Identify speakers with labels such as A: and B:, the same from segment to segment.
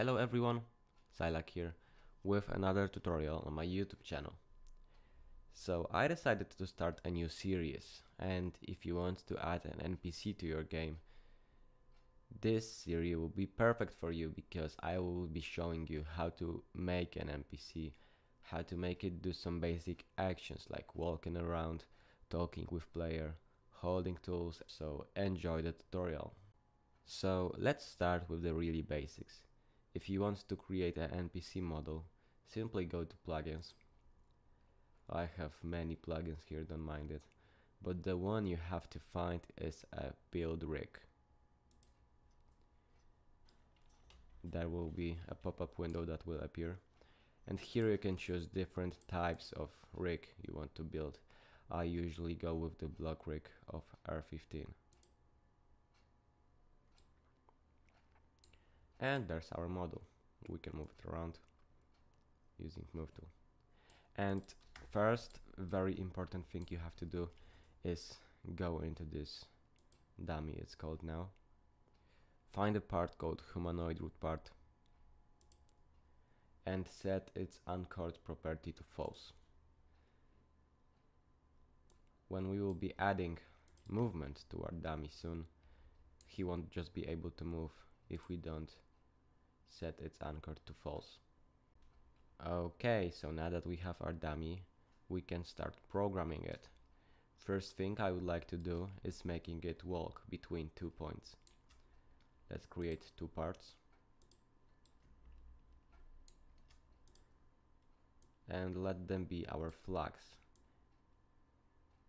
A: Hello everyone, Saylac here, with another tutorial on my YouTube channel. So I decided to start a new series, and if you want to add an NPC to your game, this series will be perfect for you because I will be showing you how to make an NPC, how to make it do some basic actions like walking around, talking with player, holding tools, so enjoy the tutorial. So let's start with the really basics. If you want to create an NPC model, simply go to plugins. I have many plugins here, don't mind it. But the one you have to find is a build rig. There will be a pop-up window that will appear. And here you can choose different types of rig you want to build. I usually go with the block rig of R15. And there's our model. We can move it around using move tool. And first very important thing you have to do is go into this dummy it's called now. Find a part called humanoid root part and set its anchored property to false. When we will be adding movement to our dummy soon he won't just be able to move if we don't set its anchor to false. Okay, so now that we have our dummy, we can start programming it. First thing I would like to do is making it walk between two points. Let's create two parts. And let them be our flags.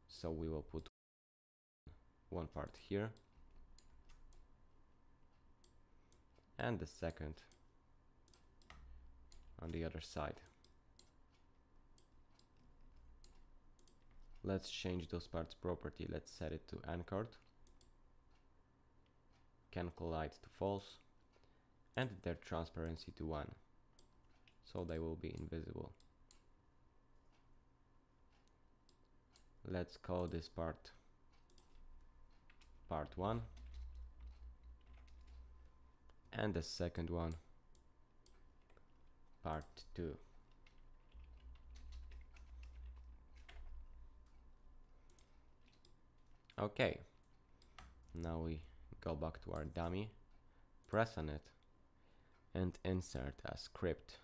A: So we will put one part here and the second on the other side. Let's change those parts property. Let's set it to anchored, can collide to false, and their transparency to 1. So they will be invisible. Let's call this part part 1 and the second one part 2 okay. Now we go back to our dummy press on it and insert a script.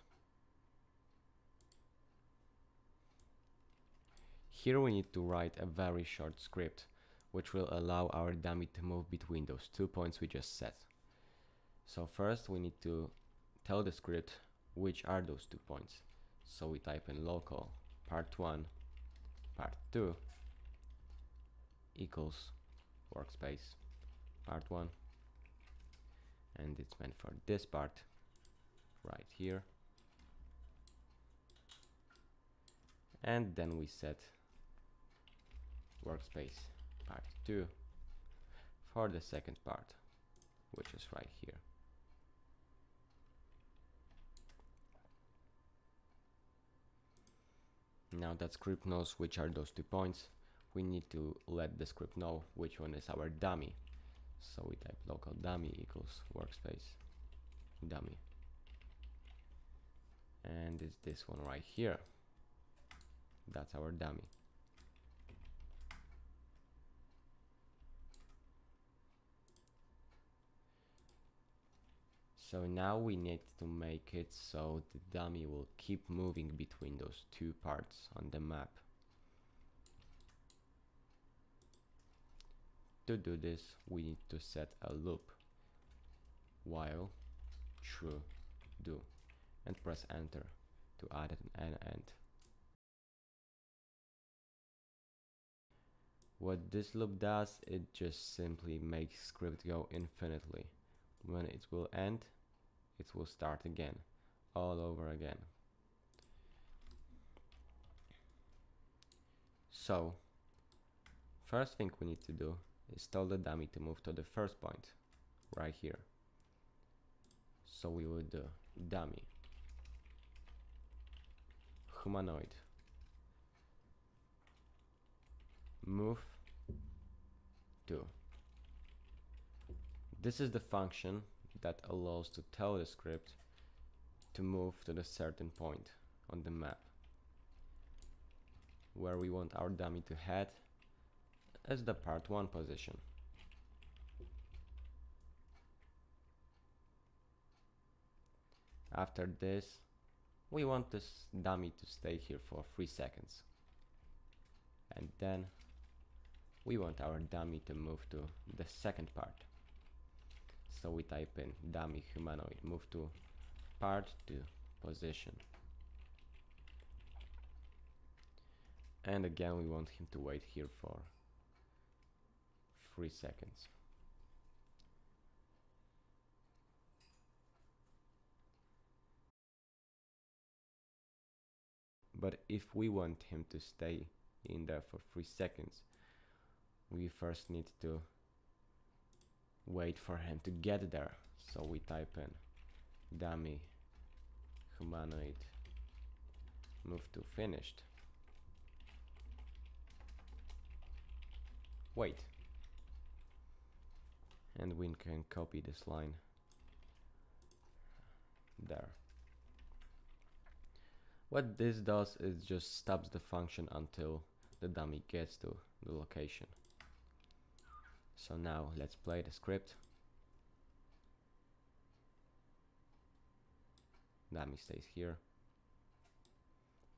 A: Here we need to write a very short script which will allow our dummy to move between those two points we just set. So first we need to tell the script which are those two points. So we type in local part 1 part 2 equals workspace part 1 and it's meant for this part right here. And then we set workspace part 2 for the second part which is right here Now that script knows which are those two points, we need to let the script know which one is our dummy. So we type local dummy equals workspace dummy. And it's this one right here. That's our dummy. So now we need to make it so the dummy will keep moving between those two parts on the map. To do this, we need to set a loop while true do and press enter to add an end. What this loop does, it just simply makes script go infinitely. When it will end, it will start again all over again. So first thing we need to do is tell the dummy to move to the first point right here. So we would do dummy. Humanoid. Move to. This is the function that allows to tell the script to move to the certain point on the map where we want our dummy to head as the part 1 position. After this, we want this dummy to stay here for 3 seconds. And then we want our dummy to move to the second part. So we type in dummy humanoid move to part to position. And again we want him to wait here for 3 seconds. But if we want him to stay in there for 3 seconds, we first need to wait for him to get there. So we type in dummy humanoid move to finished. Wait. And we can copy this line there. What this does is just stops the function until the dummy gets to the location. So now let's play the script. Dummy stays here.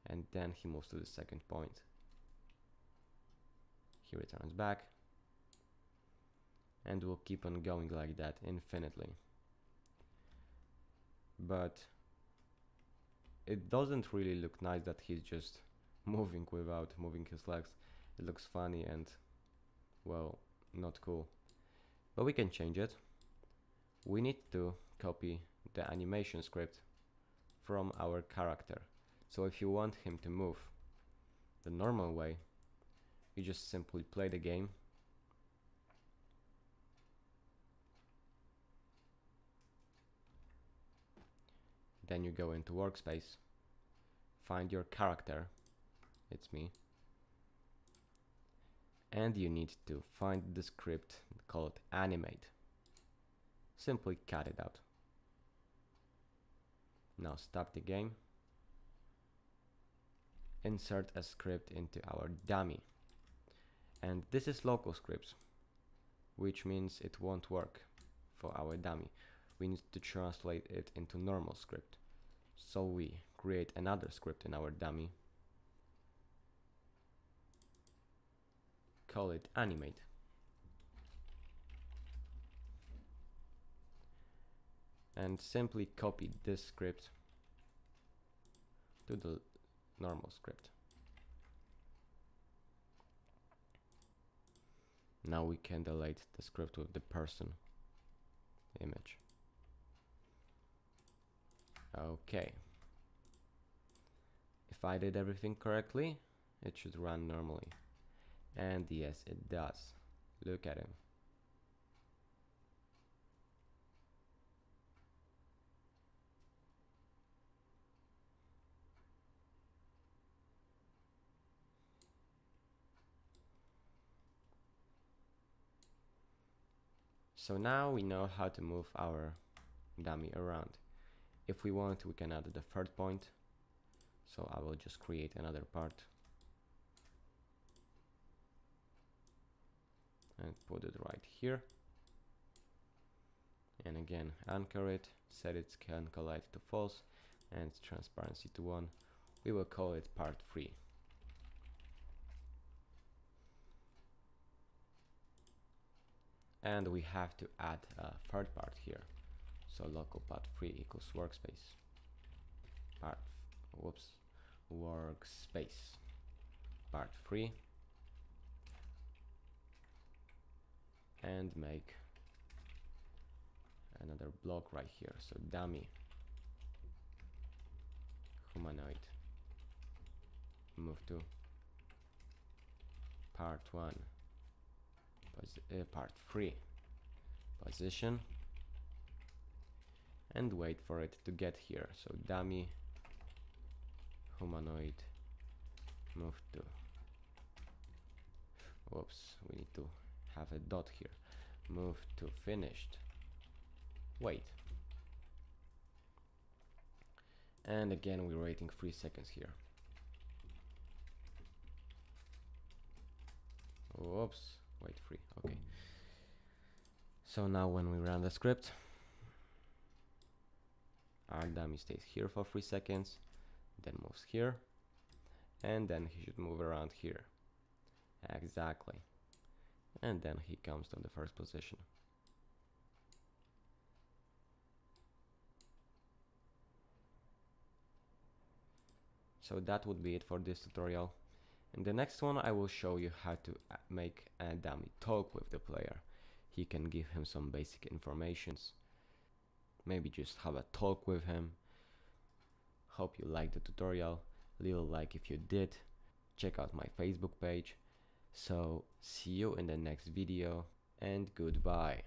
A: And then he moves to the second point. He returns back. And we'll keep on going like that infinitely. But it doesn't really look nice that he's just moving without moving his legs. It looks funny and, well, not cool. But we can change it. We need to copy the animation script from our character. So if you want him to move the normal way, you just simply play the game then you go into workspace find your character it's me and you need to find the script called animate. Simply cut it out. Now stop the game. Insert a script into our dummy. And this is local scripts which means it won't work for our dummy. We need to translate it into normal script. So we create another script in our dummy, call it animate. And simply copy this script to the normal script. Now we can delete the script with the person image. Okay. If I did everything correctly, it should run normally. And yes, it does. Look at him. So now we know how to move our dummy around. If we want, we can add the third point. So I will just create another part and put it right here. And again, anchor it, set its can collide to false and transparency to 1. We will call it part 3. And we have to add a third part here. So local part 3 equals workspace. Part, whoops, workspace. Part 3. And make another block right here. So dummy, humanoid, move to part 1, uh, part 3, position. And wait for it to get here. So dummy. Humanoid. Move to. Whoops we need to have a dot here. Move to finished. Wait. And again we're waiting 3 seconds here. Whoops wait 3 okay. So now when we run the script our dummy stays here for 3 seconds then moves here and then he should move around here. Exactly and then he comes to the first position. So that would be it for this tutorial. In the next one I will show you how to uh, make a dummy talk with the player. He can give him some basic informations. Maybe just have a talk with him. Hope you liked the tutorial. Leave a like if you did. Check out my facebook page so see you in the next video and goodbye